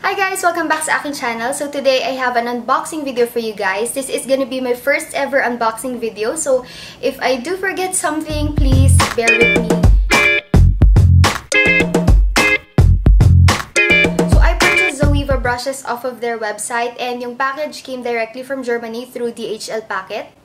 Hi guys! Welcome back sa aking channel. So today I have an unboxing video for you guys. This is gonna be my first ever unboxing video. So if I do forget something, please bear with me. So I purchased Zoeva brushes off of their website and yung package came directly from Germany through DHL Packet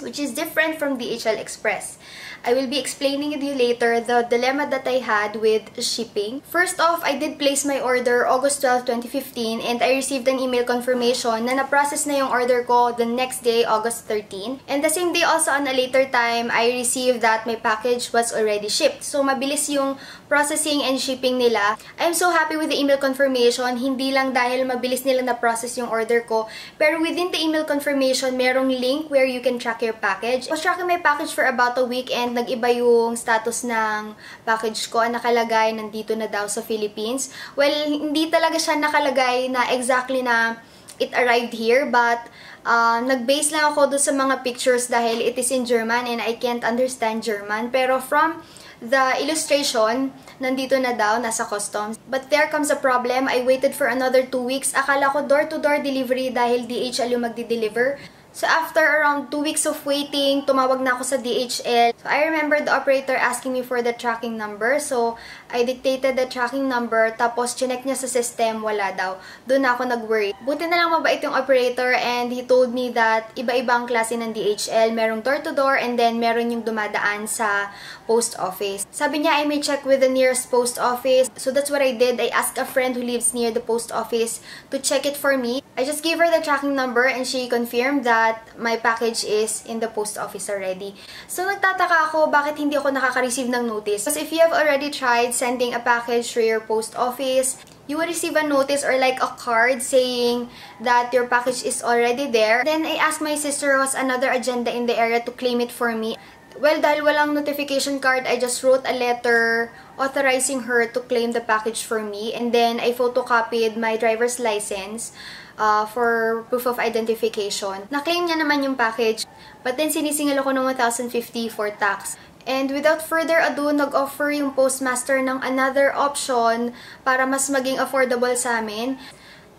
which is different from DHL Express. I will be explaining to you later the dilemma that I had with shipping. First off, I did place my order August 12, 2015 and I received an email confirmation na na-process na yung order ko the next day, August 13. And the same day also on a later time, I received that my package was already shipped. So, mabilis yung processing and shipping nila. I'm so happy with the email confirmation. Hindi lang dahil mabilis nila na-process yung order ko, pero within the email confirmation, merong link where you can track your package. I was tracking my package for about a week and nag-iba yung status ng package ko. Nakalagay, nandito na daw sa Philippines. Well, hindi talaga siya nakalagay na exactly na it arrived here, but uh, nag-base lang ako doon sa mga pictures dahil it is in German and I can't understand German. Pero from the illustration, nandito na daw, nasa customs. But there comes a problem. I waited for another two weeks. Akala ko door-to-door -door delivery dahil DHL yung magdi-deliver. So after around 2 weeks of waiting, tumawag na ako sa DHL. So I remember the operator asking me for the tracking number. So I dictated the tracking number, tapos chinek niya sa system, wala daw. Doon ako nag-worry. Buti na lang mabait yung operator and he told me that iba-iba ang klase ng DHL. Merong door-to-door -door, and then meron yung dumadaan sa post office. Sabi niya I may check with the nearest post office. So that's what I did. I asked a friend who lives near the post office to check it for me. I just gave her the tracking number and she confirmed that my package is in the post office already. So nagtataka ako bakit hindi ako nakaka-receive ng notice. Because if you have already tried sending a package through your post office, you will receive a notice or like a card saying that your package is already there. Then I asked my sister who has another agenda in the area to claim it for me. Well, dahil walang notification card, I just wrote a letter authorizing her to claim the package for me. And then I photocopied my driver's license uh, for proof of identification. Na-claim niya naman yung package. But then sinisingil ako ng 1,050 for tax. And without further ado, nag-offer yung postmaster ng another option para mas maging affordable sa amin.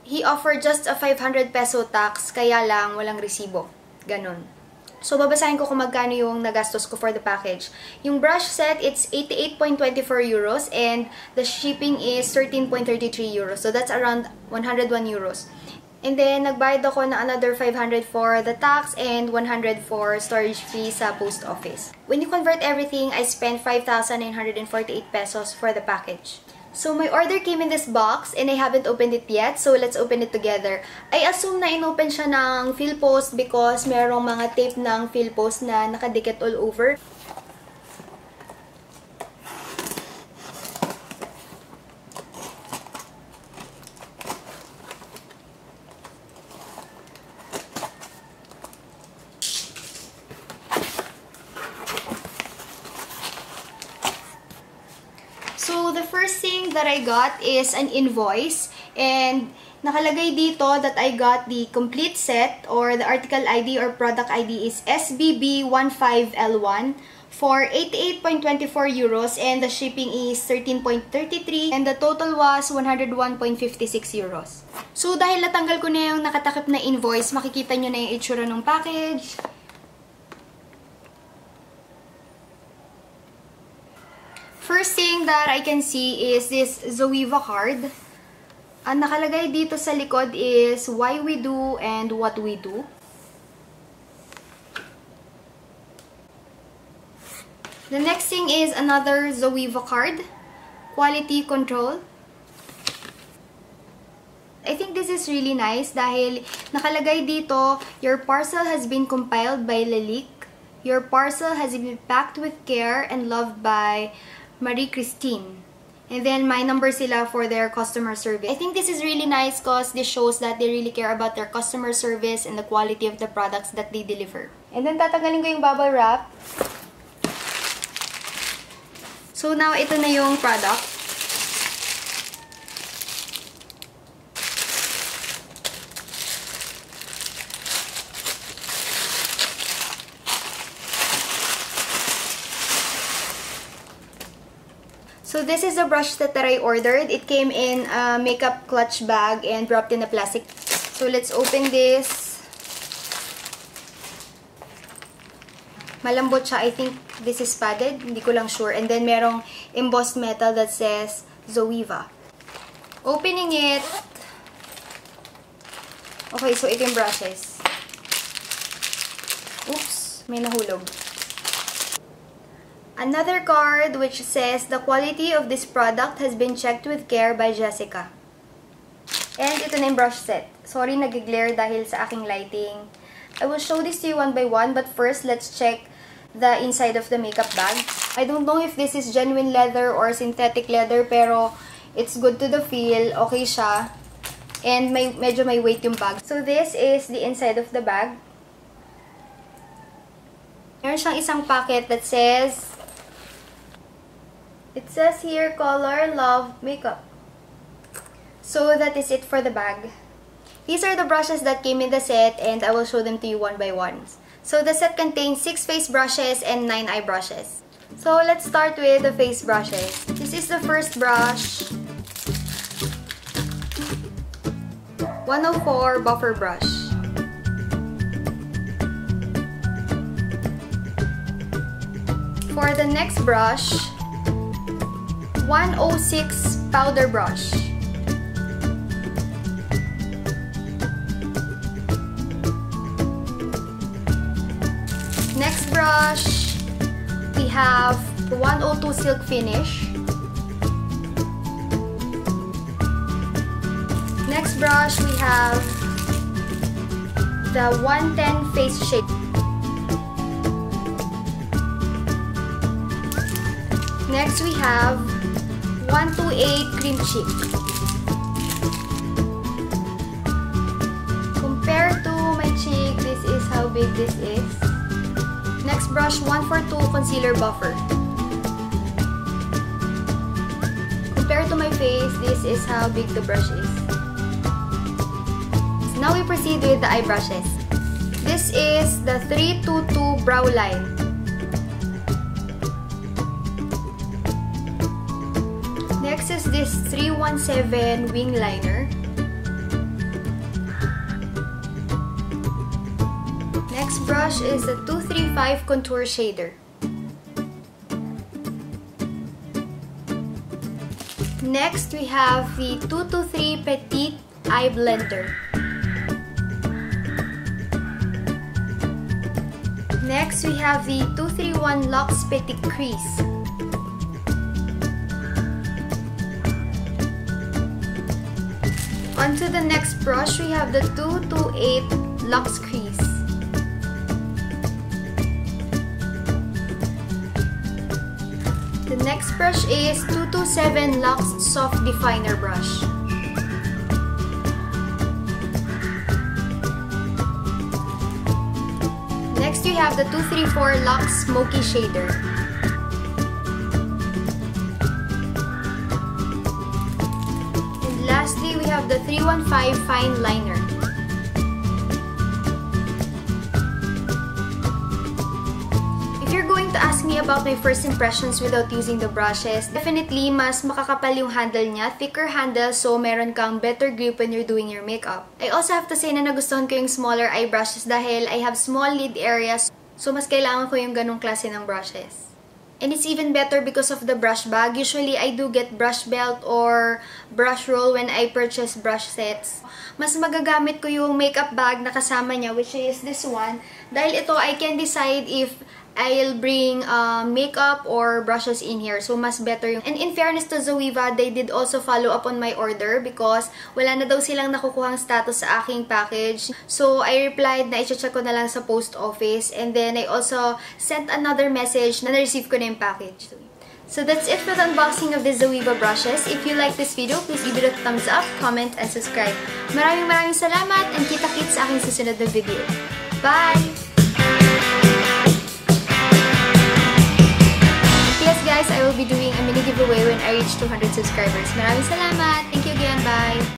He offered just a 500 peso tax, kaya lang walang resibo. Ganon. So, babasahin ko kung magkano yung nagastos ko for the package. Yung brush set, it's 88.24 euros and the shipping is 13.33 euros. So, that's around 101 euros. And then, nagbayad ako na another 500 for the tax and 100 for storage fee sa post office. When you convert everything, I spent 5,948 pesos for the package. So, my order came in this box and I haven't opened it yet. So, let's open it together. I assume na inopen siya ng Philpost because merong mga tape ng Philpost na nakadikit all over. So, the first thing that I got is an invoice. And, nakalagay dito that I got the complete set or the article ID or product ID is SBB15L1 for 88.24 euros and the shipping is 13.33 and the total was 101.56 euros. So, dahil natanggal ko na yung nakatakip na invoice, makikita nyo na yung itsura ng package. First thing that I can see is this Zoeva card. Ang nakalagay dito sa likod is why we do and what we do. The next thing is another Zoeva card. Quality control. I think this is really nice dahil nakalagay dito, your parcel has been compiled by Lalique. Your parcel has been packed with care and loved by Marie Christine. And then, my number sila for their customer service. I think this is really nice because this shows that they really care about their customer service and the quality of the products that they deliver. And then, tatanggalin ko yung bubble wrap. So, now, ito na yung product. So this is the brush that, that I ordered. It came in a makeup clutch bag and wrapped in a plastic. So let's open this. Malambot siya. I think this is padded. Hindi ko lang sure. And then merong embossed metal that says Zoeva. Opening it. Okay, so ito yung brushes. Oops, may nahulog. Another card which says, the quality of this product has been checked with care by Jessica. And ito na yung brush set. Sorry, nag-glare dahil sa aking lighting. I will show this to you one by one, but first, let's check the inside of the makeup bag. I don't know if this is genuine leather or synthetic leather, pero it's good to the feel. Okay siya. And may, medyo may weight yung bag. So, this is the inside of the bag. Meron siyang isang packet that says It says here, color, love, makeup. So, that is it for the bag. These are the brushes that came in the set and I will show them to you one by one. So, the set contains 6 face brushes and 9 eye brushes. So, let's start with the face brushes. This is the first brush. 104 buffer brush. For the next brush, 106 powder brush. Next brush, we have 102 silk finish. Next brush, we have the 110 face shape. Next, we have 128 cream cheek. Compared to my cheek, this is how big this is. Next brush, 142 concealer buffer. Compared to my face, this is how big the brush is. Now we proceed with the eye brushes. This is the 322 brow line. Next is this 317 wing liner. Next brush is the 235 contour shader. Next, we have the 223 Petite Eye Blender. Next, we have the 231 Lux Petite Crease. On to the next brush, we have the 228 Lux Crease. The next brush is 227 Lux Soft Definer Brush. Next, we have the 234 Lux Smoky Shader. The 315 Fine Liner. If you're going to ask me about my first impressions without using the brushes, definitely mas makakapal yung handle niya, thicker handle so meron kang better grip when you're doing your makeup. I also have to say na nagustuhan ko yung smaller eye brushes dahil I have small lid areas so mas kailangan ko yung ganong klase ng brushes. And it's even better because of the brush bag. Usually, I do get brush belt or brush roll when I purchase brush sets. Mas magagamit ko yung makeup bag na kasama niya, which is this one. Dahil ito, I can decide if I'll bring uh, makeup or brushes in here. So, mas better yung... And in fairness to Zoeva, they did also follow up on my order because wala na daw silang nakukuhang status sa aking package. So, I replied na i-check ko na lang sa post office. And then, I also sent another message na na-receive ko na yung package. So that's it for the unboxing of the Zoeva brushes. If you like this video, please give it a thumbs up, comment, and subscribe. Maraming maraming salamat and kita-kits sa aking susunod na video. Bye! Guys, I will be doing a mini giveaway when I reach 200 subscribers. Maraming salamat! Thank you again. Bye!